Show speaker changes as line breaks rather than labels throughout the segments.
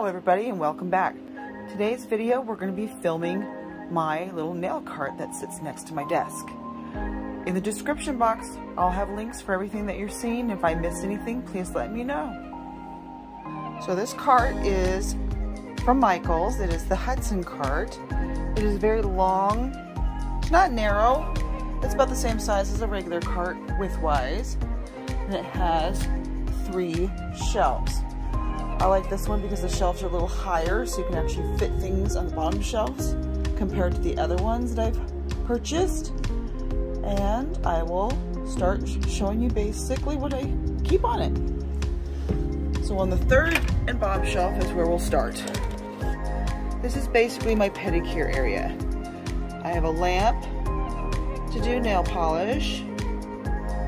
Hello everybody and welcome back. Today's video we're going to be filming my little nail cart that sits next to my desk. In the description box I'll have links for everything that you're seeing. If I missed anything please let me know. So this cart is from Michaels. It is the Hudson cart. It is very long, it's not narrow. It's about the same size as a regular cart widthwise. And it has three shelves. I like this one because the shelves are a little higher so you can actually fit things on the bottom shelves compared to the other ones that I've purchased. And I will start showing you basically what I keep on it. So on the third and bottom shelf is where we'll start. This is basically my pedicure area. I have a lamp to do nail polish,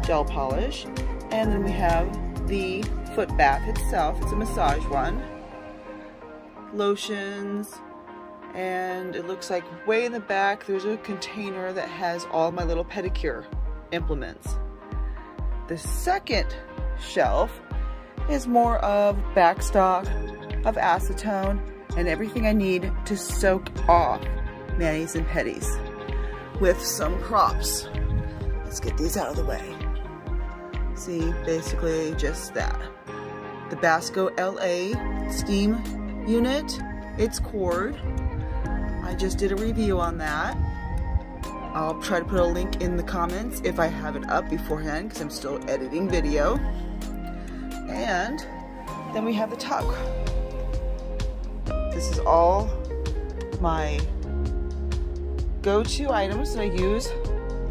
gel polish, and then we have the foot bath itself. It's a massage one. Lotions, and it looks like way in the back there's a container that has all my little pedicure implements. The second shelf is more of backstock of acetone and everything I need to soak off manis and petties with some props. Let's get these out of the way. See, basically just that the Basco LA steam unit. It's cord. I just did a review on that. I'll try to put a link in the comments if I have it up beforehand because I'm still editing video. And then we have the tuck. This is all my go-to items that I use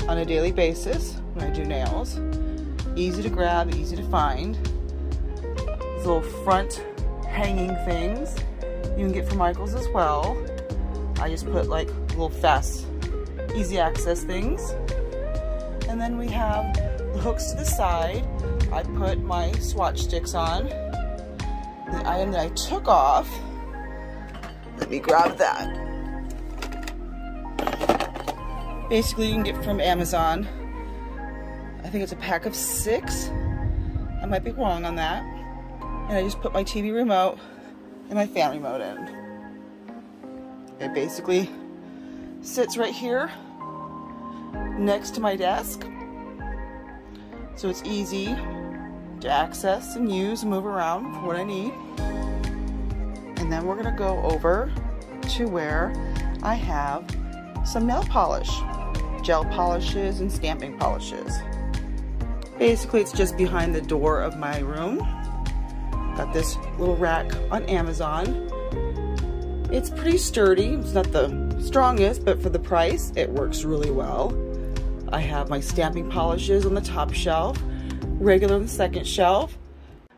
on a daily basis when I do nails. Easy to grab, easy to find These little front hanging things you can get from Michaels as well. I just put like little fast, easy access things. And then we have the hooks to the side. I put my swatch sticks on. The item that I took off, let me grab that. Basically you can get from Amazon. I think it's a pack of six. I might be wrong on that and I just put my TV remote and my fan remote in. It basically sits right here next to my desk. So it's easy to access and use and move around for what I need. And then we're gonna go over to where I have some nail polish, gel polishes and stamping polishes. Basically, it's just behind the door of my room. Got this little rack on Amazon. It's pretty sturdy. It's not the strongest, but for the price, it works really well. I have my stamping polishes on the top shelf, regular on the second shelf.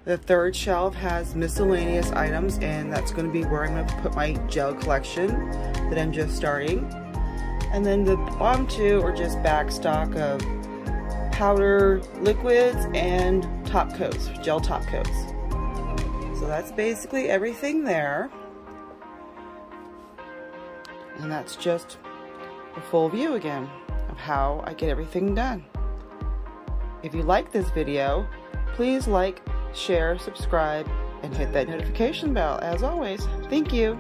The third shelf has miscellaneous items, and that's going to be where I'm going to put my gel collection that I'm just starting. And then the bottom two are just back stock of powder liquids and top coats, gel top coats. So that's basically everything there. And that's just a full view again of how I get everything done. If you like this video, please like, share, subscribe, and hit that notification bell. As always, thank you.